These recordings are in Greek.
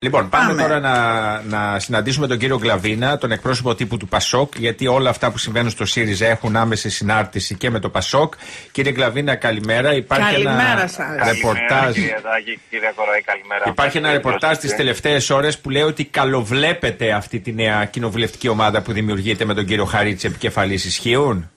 Λοιπόν, πάμε, τώρα να, να συναντήσουμε τον κύριο Γκλαβίνα, τον εκπρόσωπο τύπου του Πασόκ, γιατί όλα αυτά που συμβαίνουν στο ΣΥΡΙΖΑ έχουν άμεση συνάρτηση και με το Πασόκ. Κύριε Γκλαβίνα, καλημέρα. Υπάρχει καλημέρα ένα σας. ρεπορτάζ. Κύριε Κοροή, καλημέρα. Υπάρχει ένα ρεπορτάζ τις τελευταίες ώρες που λέει ότι καλοβλέπετε αυτή τη νέα κοινοβουλευτική ομάδα που δημιουργείται με τον κύριο Χαρίτση επικεφαλής. Ισχύουν;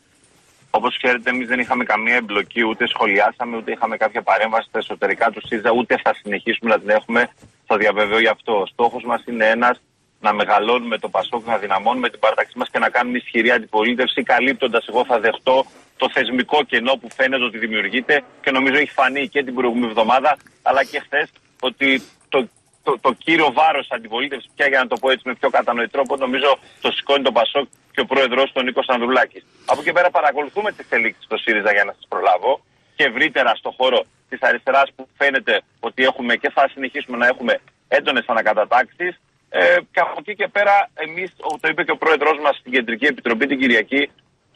Όπως ξέρετε, εμείς δεν είχαμε καμία εμπλοκή, ούτε σχολιάσαμε, ούτε είχαμε κάποια παρέμβαση στα εσωτερικά του ΣΥΡΙΖΑ, ούτε θα συνεχίσουμε να την έχουμε. Το διαβεβαιώ γι' αυτό. Ο στόχος μας είναι ένας, να μεγαλώνουμε το Πασόκ, να δυναμώνουμε την παράταξή μας και να κάνουμε ισχυρή αντιπολίτευση, καλύπτοντας, εγώ θα δεχτώ, το θεσμικό κενό που φαίνεται ότι δημιουργείται και νομίζω έχει φανεί και την προηγούμενη εβδομάδα, αλλά και χθες, ότι το, το, το κύριο βάρος αντιπολίτευσης, πια για να το πω έτσι με πιο κατανοητό τρόπο, νομίζω το σηκώνει το Πασόκ και ο πρόεδρό του Νίκος Ανδρουλάκης. Από εκεί πέρα παρακολουθούμε τις εξελίξεις στο ΣΥΡΙΖΑ για να σας προλάβω και ευρύτερα στο χώρο της αριστεράς που φαίνεται ότι έχουμε και θα συνεχίσουμε να έχουμε έντονες ανακατατάξεις. Ε, και από εκεί και πέρα, εμείς, το είπε και ο πρόεδρός μας στην Κεντρική Επιτροπή την Κυριακή,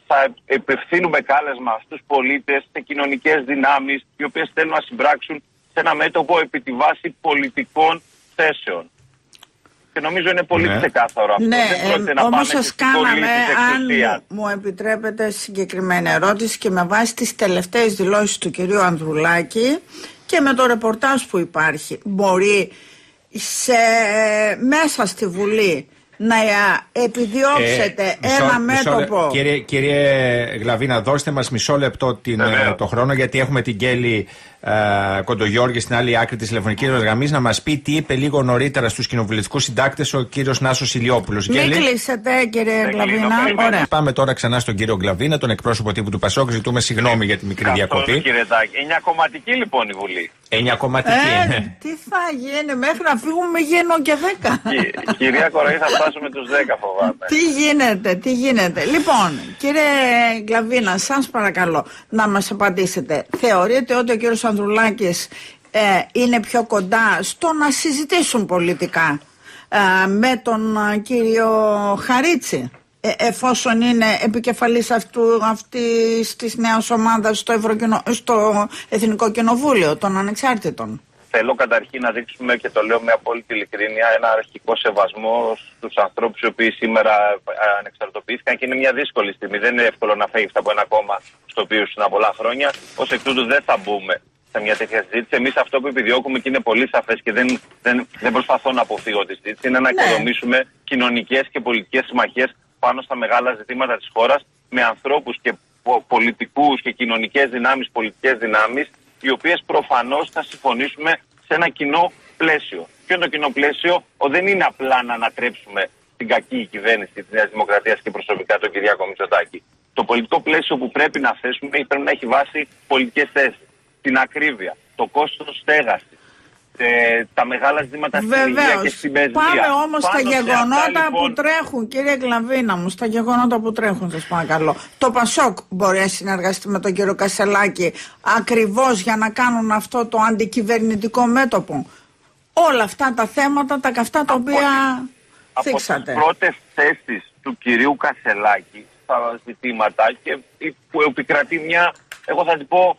θα επευθύνουμε κάλεσμα στους πολίτες, σε κοινωνικές δυνάμεις, οι οποίες θέλουν να συμπράξουν σε ένα μέτωπο επί τη βάση πολιτικών θέσεων. Και νομίζω είναι πολύ ναι. ξεκάθαρο αυτό. Ναι, ε, όμως σας κάναμε, αν μου επιτρέπετε, συγκεκριμένη ερώτηση και με βάση τις τελευταίες δηλώσεις του κυρίου Ανδρουλάκη και με το ρεπορτάζ που υπάρχει, μπορεί σε, μέσα στη Βουλή να επιδιώξετε ε, ένα μέτωπο; κύριε, κύριε Γλαβίνα, δώστε μας μισό λεπτό την, το χρόνο γιατί έχουμε την Κέλλη ε, Κοντογιώργη στην άλλη άκρη της τηλεφωνικής γραμμής να μας πει τι είπε λίγο νωρίτερα στους κοινοβουλευτικούς συντάκτες ο κύριος Νάσος Ηλιόπουλος. Μην κλείσετε, κύριε Γκλαβίνα. Ωραία. Πάμε τώρα ξανά στον κύριο Γκλαβίνα, τον εκπρόσωπο τύπου του Πασόκ. Ζητούμε συγγνώμη για τη μικρή διακοπή. Κύριε Τάκη, εννιά κομματική λοιπόν η Βουλή. Εννιά κομματική. Ε, τι θα γίνει, μέχρι να φύγουμε γίνω και δέκα. κυρία Κοροή, θα φτάσουμε τους δέκα φοβάμαι. Τι γίνεται, τι γίνεται. Λοιπόν, κύριε Γκλαβίνα, σας παρακαλώ να μας απαντήσετε. Θεωρείτε ότι ο κύριος Ανδρουλάκης ε, είναι πιο κοντά στο να συζητήσουν πολιτικά ε, με τον ε, κύριο Χαρίτση εφόσον είναι επικεφαλής αυτού, αυτής της νέας ομάδας στο, στο Εθνικό Κοινοβούλιο των Ανεξάρτητων. Θέλω καταρχήν να δείξουμε και το λέω με απόλυτη ειλικρίνεια ένα αρχικό σεβασμό στους ανθρώπους οι οποίοι σήμερα ανεξαρτητοποιήθηκαν και είναι μια δύσκολη στιγμή. Δεν είναι εύκολο να φύγει από ένα κόμμα στο οποίο είναι πολλά χρόνια. Ω εκ τούτου δεν θα μπούμε σε μια τέτοια συζήτηση. Εμείς αυτό που επιδιώκουμε και είναι πολύ σαφές και δεν, δεν, δεν προσπαθώ να αποφύγω τη συζήτηση είναι να ναι. οικοδομήσουμε κοινωνικές και πολιτικές συμμαχίες πάνω στα μεγάλα ζητήματα της χώρας με ανθρώπους και πολιτικούς και κοινωνικές δυνάμεις, πολιτικές δυνάμεις, οι οποίες προφανώς θα συμφωνήσουμε σε ένα κοινό πλαίσιο. Ποιο είναι το κοινό πλαίσιο, ο, δεν είναι απλά να ανατρέψουμε την κακή κυβέρνηση της Νέας Δημοκρατίας και προσωπικά τον Κυριάκο Μητσοτάκη. Το πολιτικό πλαίσιο που πρέπει να θέσουμε πρέπει να έχει βάσει πολιτικές θέσεις την ακρίβεια, το κόστος στέγασης, ε, τα μεγάλα ζητήματα στην υγεία και στην παιδεία. Πάμε όμως στα γεγονότα λοιπόν... που τρέχουν, κύριε Γκλαβίνα μου, στα γεγονότα που τρέχουν, σας παρακαλώ. Το Πασόκ μπορεί να συνεργαστεί με τον κύριο Κασελάκη ακριβώς για να κάνουν αυτό το αντικυβερνητικό μέτωπο. Όλα αυτά τα θέματα, τα καυτά τα οποία από θίξατε. Από τις πρώτες θέσεις του κυρίου Κασελάκη στα ζητήματα και που επικρατεί μια, εγώ θα την πω,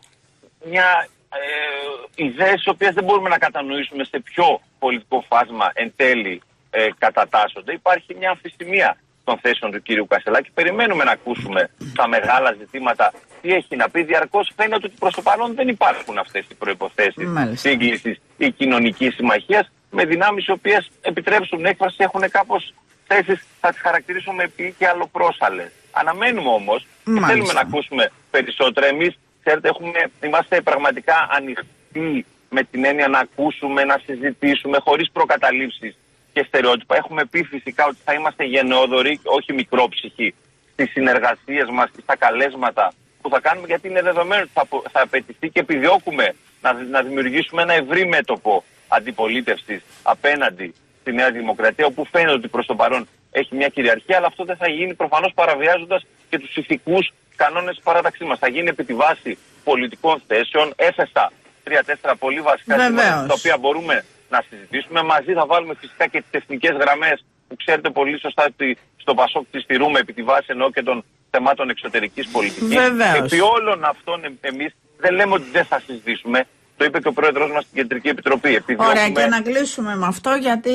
μια ε, ιδέες τις οποίες δεν μπορούμε να κατανοήσουμε σε ποιο πολιτικό φάσμα εν τέλει ε, κατατάσσονται. Υπάρχει μια αμφισημία των θέσεων του κύριου Κασελάκη. Περιμένουμε να ακούσουμε τα μεγάλα ζητήματα. Τι έχει να πει. Διαρκώς φαίνεται ότι προς το παρόν δεν υπάρχουν αυτές οι προποθέσει σύγκλησης ή κοινωνικής συμμαχίας με δυνάμεις οι οποίες επιτρέψουν έκφραση έχουν κάπως θέσεις, θα τις χαρακτηρίσουμε και αλλοπρόσαλες. Αναμένουμε όμως και θέλουμε να ακούσουμε περισσότερα. Εμείς ξέρετε, έχουμε, είμαστε πραγματικά ανοιχτοί με την έννοια να ακούσουμε, να συζητήσουμε χωρίς προκαταλήψεις και στερεότυπα. Έχουμε πει φυσικά ότι θα είμαστε γενναιόδοροι, όχι μικρόψυχοι, στις συνεργασίες μας και στα καλέσματα που θα κάνουμε, γιατί είναι δεδομένο ότι θα, θα απαιτηθεί και επιδιώκουμε να, να δημιουργήσουμε ένα ευρύ μέτωπο αντιπολίτευσης απέναντι στη Νέα Δημοκρατία, όπου φαίνεται ότι προς το παρόν έχει μια κυριαρχία, αλλά αυτό δεν θα γίνει προφανώς παραβιάζοντας και τους ηθικούς κανόνες τη παράταξή μας. Θα γίνει επί τη βάση πολιτικών θέσεων. Έθεσα τρία-τέσσερα πολύ βασικά ζητήματα τα οποία μπορούμε να συζητήσουμε. Μαζί θα βάλουμε φυσικά και τις εθνικέ γραμμές που ξέρετε πολύ σωστά ότι στο Πασόκ τη στηρούμε επί τη βάση ενώ και των θεμάτων εξωτερικής πολιτικής. Επί όλων αυτών εμείς δεν λέμε ότι δεν θα συζητήσουμε. Το είπε και ο πρόεδρος μας στην Κεντρική Επιτροπή. Επειδή Ωραία, και να κλείσουμε με αυτό γιατί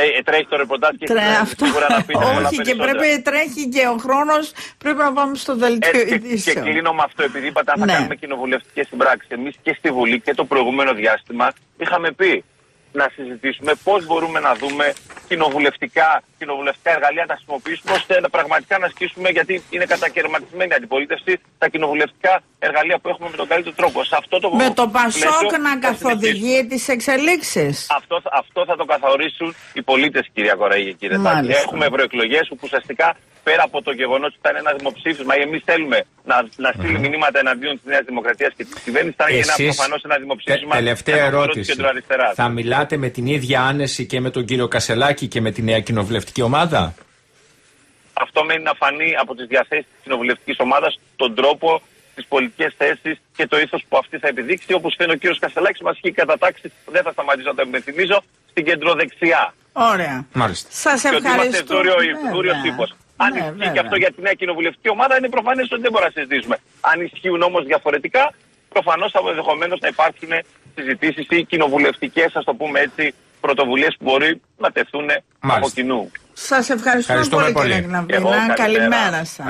ε, ε, τρέχει το ρεπορτάζ και Τρέ, αυτό. σίγουρα να πείτε Όχι, και πρέπει, τρέχει και ο χρόνος, πρέπει να πάμε στο δελτίο ειδήσεων. Και, και κλείνω με αυτό, επειδή είπατε αν θα ναι. κάνουμε κοινοβουλευτικές συμπράξεις. Εμείς και στη Βουλή και το προηγούμενο διάστημα είχαμε πει να συζητήσουμε πώς μπορούμε να δούμε κοινοβουλευτικά, κοινοβουλευτικά εργαλεία να χρησιμοποιήσουμε ώστε να πραγματικά να ασκήσουμε, γιατί είναι κατακαιρματισμένη η αντιπολίτευση, τα κοινοβουλευτικά εργαλεία που έχουμε με τον καλύτερο τρόπο. Σε αυτό το με το Πασόκ να καθοδηγεί τις εξελίξεις. Αυτό, αυτό θα το καθορίσουν οι πολίτες, κυρία Κοραίγη, κύριε Τάκη. Έχουμε ευρωεκλογές που ουσιαστικά πέρα από το γεγονός ότι ήταν ένα δημοψήφισμα ή εμείς θέλουμε να, να στείλει mm-hmm. μηνύματα εναντίον της Νέας Δημοκρατίας και της κυβέρνησης, θα είναι προφανώς ένα δημοψήφισμα. Τελευταία ερώτηση. Θα μιλάτε με την ίδια άνεση και με τον κύριο Κασελάκη και με τη νέα κοινοβουλευτική ομάδα; Αυτό μένει να φανεί από τις διαθέσεις της κοινοβουλευτικής ομάδας τον τρόπο, τις πολιτικές θέσεις και το ήθος που αυτή θα επιδείξει. Όπως φαίνεται ο κύριος Κασελάκης, μας έχει κατατάξει, δεν θα σταματήσω να το υπενθυμίζω, στην κεντροδεξιά. Ωραία. Μάλιστα. Σας ευχαριστώ. Είμαστε τύπος. Αν ναι, ισχύει και αυτό για τη νέα κοινοβουλευτική ομάδα, είναι προφανές ότι δεν μπορούμε να συζητήσουμε. Αν ισχύουν όμως διαφορετικά, προφανώς θα ενδεχομένως να υπάρξουν συζητήσεις ή κοινοβουλευτικές, ας το πούμε έτσι, πρωτοβουλίες που μπορεί να τεθούν από κοινού. Σας ευχαριστώ πολύ, κύριε Γλαβίνα. Καλημέρα σας.